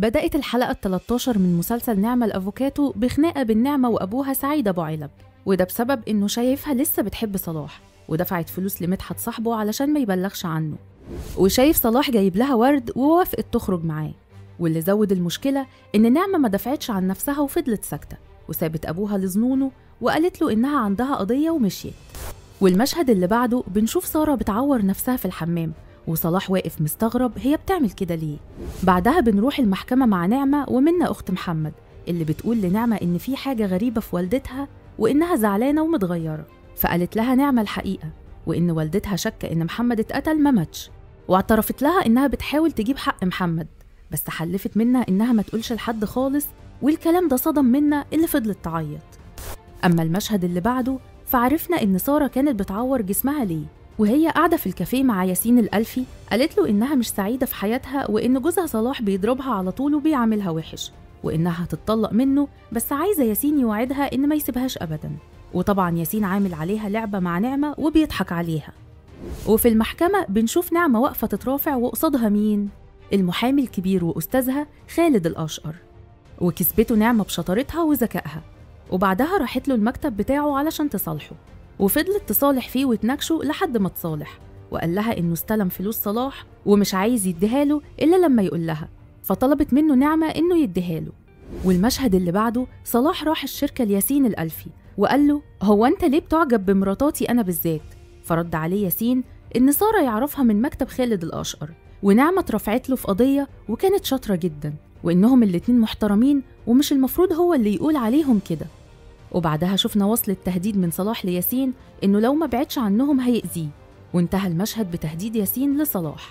بدأت الحلقة ال 13 من مسلسل نعمة الأفوكاتو بخناقة بين نعمة وأبوها سعيد أبو علب. وده بسبب إنه شايفها لسه بتحب صلاح ودفعت فلوس لمدحت صاحبه علشان ما يبلغش عنه. وشايف صلاح جايب لها ورد ووافقت تخرج معاه. واللي زود المشكلة إن نعمة ما دفعتش عن نفسها وفضلت ساكتة وسابت أبوها لظنونه وقالت له إنها عندها قضية ومشيت. والمشهد اللي بعده بنشوف سارة بتعور نفسها في الحمام وصلاح واقف مستغرب هي بتعمل كده ليه؟ بعدها بنروح المحكمة مع نعمة ومنى أخت محمد اللي بتقول لنعمة إن في حاجة غريبة في والدتها وإنها زعلانة ومتغيرة فقالت لها نعمة الحقيقة وإن والدتها شاكة إن محمد اتقتل ما ماتش واعترفت لها إنها بتحاول تجيب حق محمد بس حلفت منها إنها ما تقولش لحد خالص والكلام ده صدم منا اللي فضلت تعيط. أما المشهد اللي بعده فعرفنا إن سارة كانت بتعور جسمها ليه؟ وهي قاعدة في الكافيه مع ياسين الألفي قالت له إنها مش سعيدة في حياتها وإن جوزها صلاح بيضربها على طول وبيعاملها وحش وإنها هتتطلق منه بس عايزة ياسين يوعدها إن ما يسيبهاش أبدا. وطبعا ياسين عامل عليها لعبة مع نعمة وبيضحك عليها. وفي المحكمة بنشوف نعمة واقفة تترافع وقصادها مين؟ المحامي الكبير وأستاذها خالد الأشقر. وكسبته نعمة بشطارتها وذكائها. وبعدها راحت له المكتب بتاعه علشان تصالحه. وفضلت تصالح فيه وتناقشه لحد ما تصالح وقال لها إنه استلم فلوس صلاح ومش عايز يديها له إلا لما يقول لها. فطلبت منه نعمة إنه يديها له. والمشهد اللي بعده صلاح راح الشركة لياسين الألفي وقال له هو أنت ليه بتعجب بمراتاتي أنا بالذات؟ فرد عليه ياسين إن سارة يعرفها من مكتب خالد الأشقر. ونعمة اترفعت له في قضية وكانت شاطرة جدا. وإنهم الاتنين محترمين ومش المفروض هو اللي يقول عليهم كده. وبعدها شفنا وصل التهديد من صلاح لياسين إنه لو ما بعدش عنهم هيأذيه. وانتهى المشهد بتهديد ياسين لصلاح.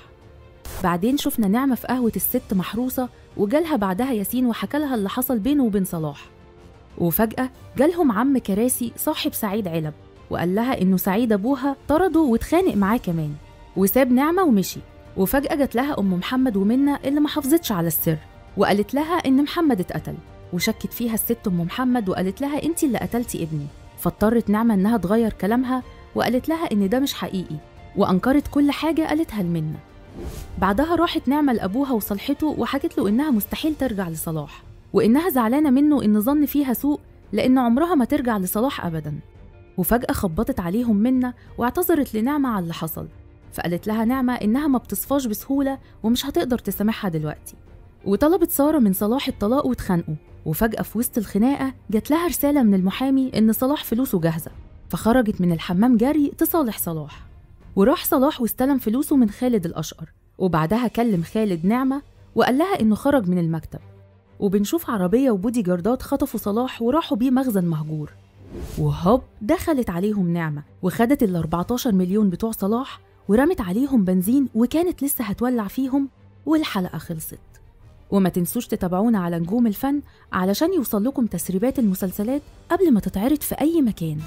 بعدين شفنا نعمة في قهوة الست محروسة وجالها بعدها ياسين وحكى لها اللي حصل بينه وبين صلاح. وفجأة جالهم عم كراسي صاحب سعيد علب وقال لها إنه سعيد أبوها طرده واتخانق معاه كمان. وساب نعمة ومشي. وفجأة جات لها أم محمد ومنى اللي ما حافظتش على السر. وقالت لها إن محمد اتقتل. وشكت فيها الست أم محمد وقالت لها أنت اللي قتلتي ابني. فاضطرت نعمة إنها تغير كلامها وقالت لها إن ده مش حقيقي وأنكرت كل حاجة قالتها لمنى بعدها راحت نعمة لأبوها وصالحته وحكت له إنها مستحيل ترجع لصلاح وإنها زعلانة منه إن ظن فيها سوء لأن عمرها ما ترجع لصلاح أبدا. وفجأة خبطت عليهم منة واعتذرت لنعمة على اللي حصل. فقالت لها نعمة إنها ما بتصفاش بسهولة ومش هتقدر تسامحها دلوقتي. وطلبت سارة من صلاح الطلاق واتخانقوا. وفجأة في وسط الخناقة جات لها رسالة من المحامي إن صلاح فلوسه جاهزة فخرجت من الحمام جري تصالح صلاح. وراح صلاح واستلم فلوسه من خالد الأشقر وبعدها كلم خالد نعمة وقال لها إنه خرج من المكتب. وبنشوف عربية وبودي جاردات خطفوا صلاح وراحوا بيه مخزن مهجور. وهوب دخلت عليهم نعمة وخدت ال 14 مليون بتوع صلاح ورمت عليهم بنزين وكانت لسه هتولع فيهم والحلقة خلصت. وما تنسوش تتابعونا على نجوم الفن علشان يوصل لكم تسريبات المسلسلات قبل ما تتعرض في أي مكان.